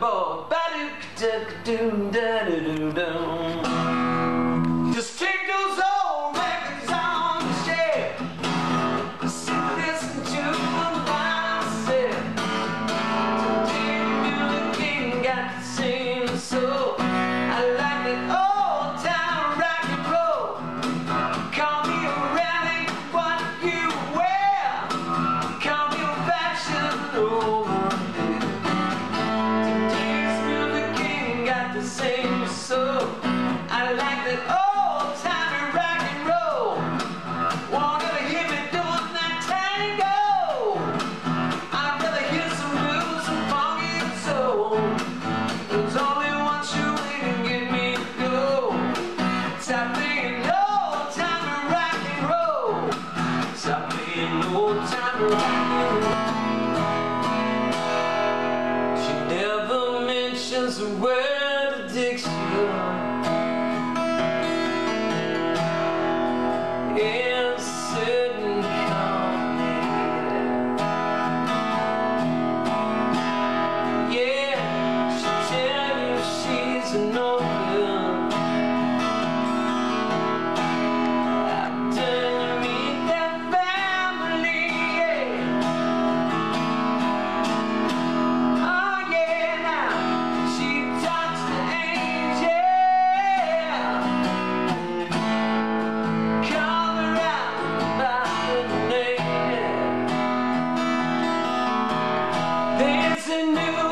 bo ba doo doo doo da doo doo is a word addiction a new